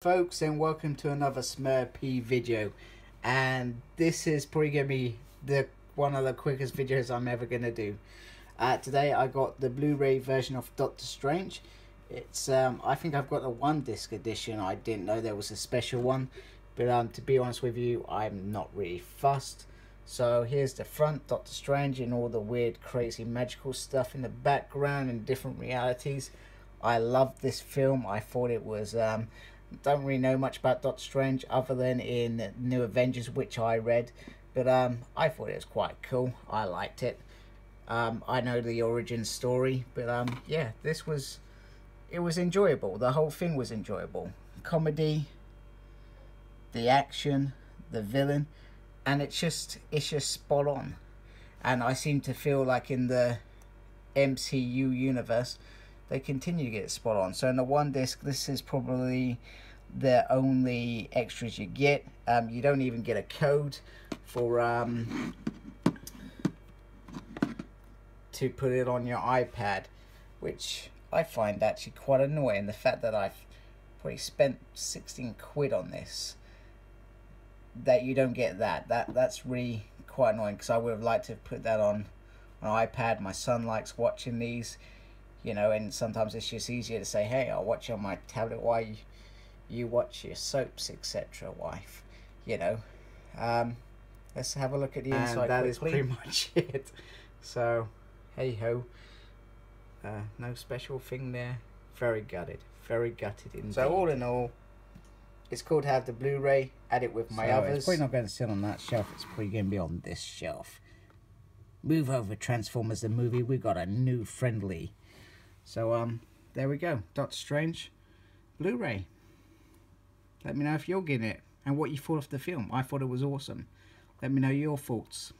folks and welcome to another Smurpy video and this is probably to be the one of the quickest videos I'm ever to do. Uh, today I got the Blu-ray version of Doctor Strange. It's um, I think I've got the one disc edition. I didn't know there was a special one but um, to be honest with you I'm not really fussed. So here's the front, Doctor Strange and all the weird crazy magical stuff in the background and different realities. I loved this film. I thought it was um, don't really know much about Doctor Strange other than in New Avengers, which I read, but um, I thought it was quite cool. I liked it. Um, I know the origin story, but um, yeah, this was it was enjoyable. The whole thing was enjoyable. Comedy, the action, the villain, and it's just it's just spot on. And I seem to feel like in the MCU universe they continue to get spot on. So in the one disc, this is probably the only extras you get. Um, you don't even get a code for um, to put it on your iPad, which I find actually quite annoying. The fact that I've probably spent 16 quid on this, that you don't get that. That that's really quite annoying because I would have liked to put that on an iPad. My son likes watching these you know, and sometimes it's just easier to say, hey, I'll watch on my tablet while you, you watch your soaps, etc. Wife, you know. Um, let's have a look at the inside. And that quickly. is pretty much it. So, hey ho. Uh, no special thing there. Very gutted. Very gutted indeed. So all in all, it's cool to have the Blu-ray. Add it with my so others. It's probably not going to sit on that shelf. It's probably going to be on this shelf. Move over, Transformers the movie. We got a new friendly so um, there we go. Doctor Strange Blu-ray. Let me know if you're getting it and what you thought of the film. I thought it was awesome. Let me know your thoughts.